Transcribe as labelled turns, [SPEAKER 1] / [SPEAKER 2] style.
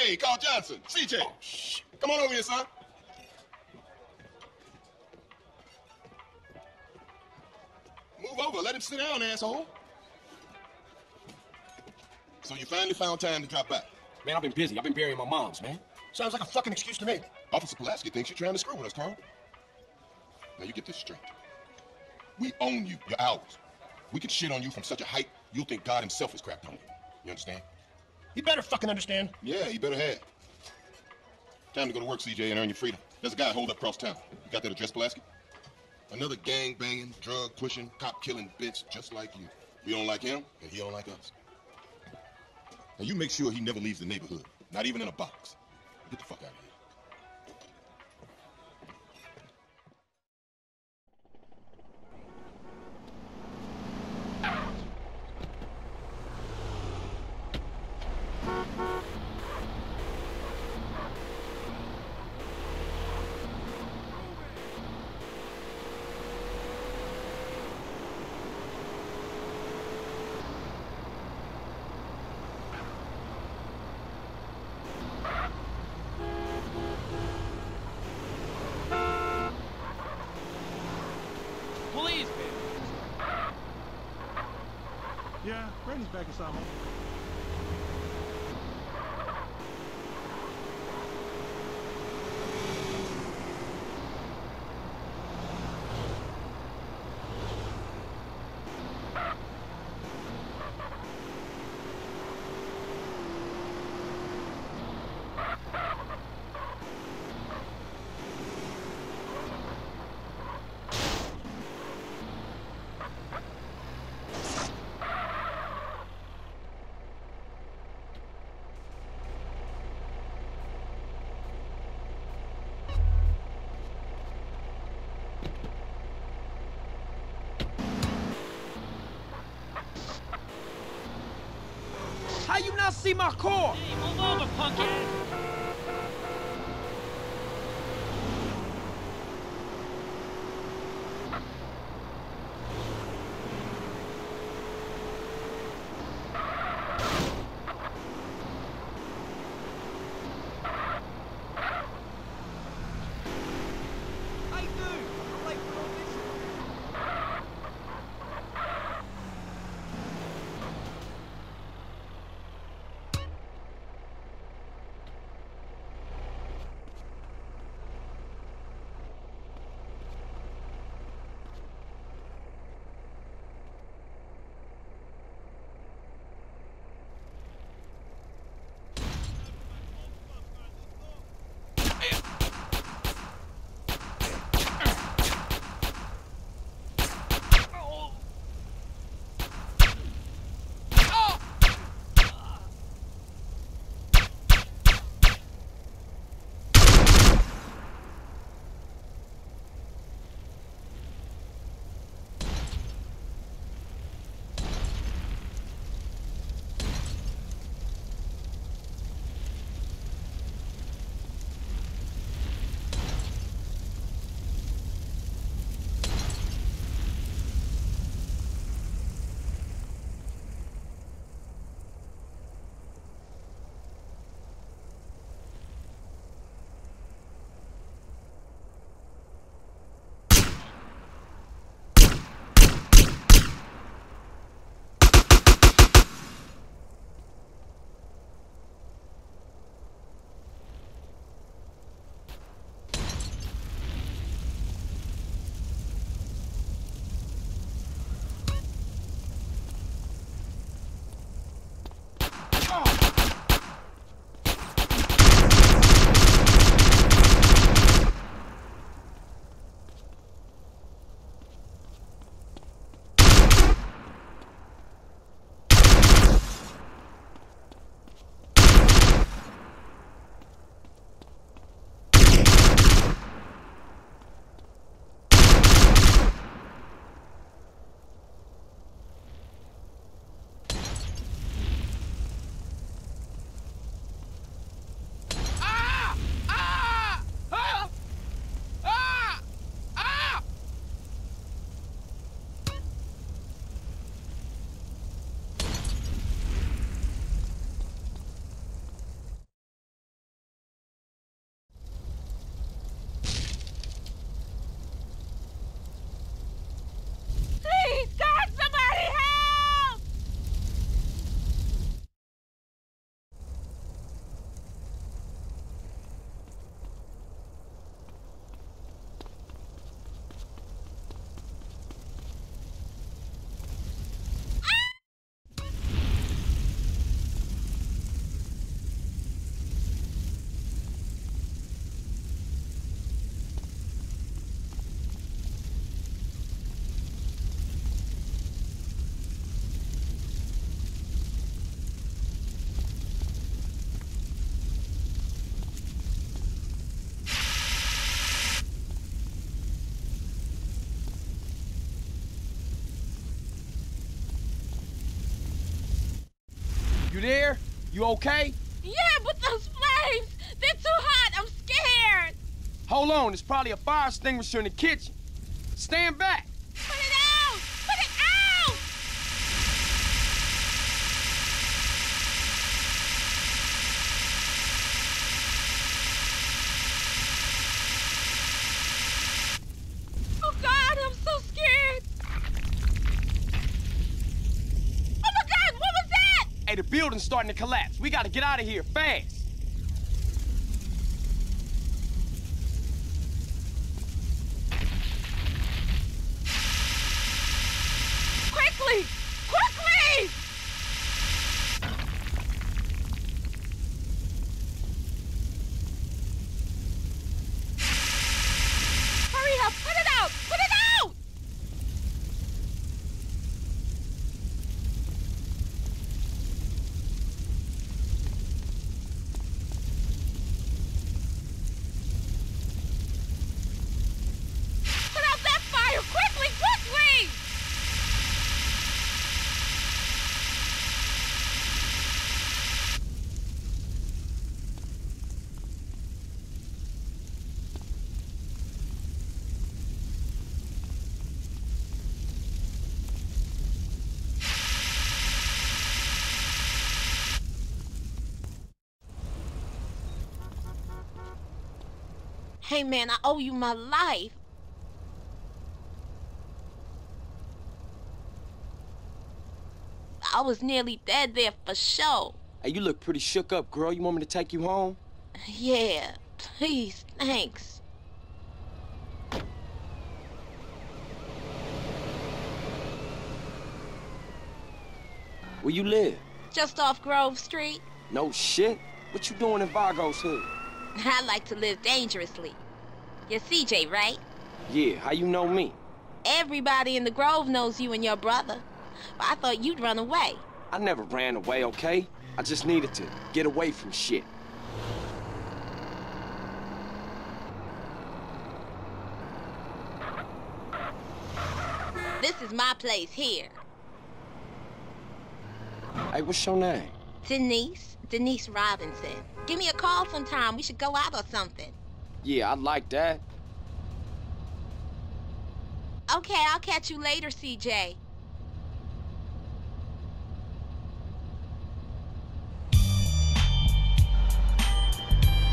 [SPEAKER 1] Hey, Carl Johnson, CJ. Oh, Come on over here, son. Move over. Let him sit down, asshole. So you finally found time to drop by.
[SPEAKER 2] Man, I've been busy. I've been burying my moms, man.
[SPEAKER 3] Sounds like a fucking excuse to me.
[SPEAKER 1] Officer Pulaski thinks you're trying to screw with us, Carl. Now you get this straight. We own you. You're ours. We could shit on you from such a height, you'll think God himself is crapped on you. You understand?
[SPEAKER 3] You better fucking understand.
[SPEAKER 1] Yeah, you better have. Time to go to work, CJ, and earn your freedom. There's a guy holed up across town. You got that address, Pulaski? Another gang banging, drug pushing, cop killing bitch just like you. We don't like him, and he don't like us. Now you make sure he never leaves the neighborhood, not even in a box. Get the fuck out of here.
[SPEAKER 4] Police, man.
[SPEAKER 5] Yeah, Brady's back in Samo.
[SPEAKER 4] How you not see my car? Hey, move over, punk ass.
[SPEAKER 2] You there? You okay?
[SPEAKER 5] Yeah, but those flames, they're too hot. I'm scared.
[SPEAKER 2] Hold on, there's probably a fire extinguisher in the kitchen. Stand back.
[SPEAKER 5] Put it out! Put it out! Oh God, I'm so scared. Oh my God, what was that?
[SPEAKER 2] Hey, the building's starting to collapse. We gotta get out of here fast.
[SPEAKER 5] Hey man, I owe you my life. I was nearly dead there for sure.
[SPEAKER 2] Hey, you look pretty shook up, girl. You want me to take you home?
[SPEAKER 5] Yeah, please, thanks.
[SPEAKER 2] Where you live?
[SPEAKER 5] Just off Grove Street.
[SPEAKER 2] No shit. What you doing in Vago's hood?
[SPEAKER 5] I like to live dangerously. You're CJ, right?
[SPEAKER 2] Yeah, how you know me?
[SPEAKER 5] Everybody in the Grove knows you and your brother. But I thought you'd run away.
[SPEAKER 2] I never ran away, okay? I just needed to get away from shit.
[SPEAKER 5] This is my place here.
[SPEAKER 2] Hey, what's your name?
[SPEAKER 5] Denise. Denise Robinson. Give me a call sometime. We should go out or something.
[SPEAKER 2] Yeah, I'd like that.
[SPEAKER 5] Okay, I'll catch you later, CJ.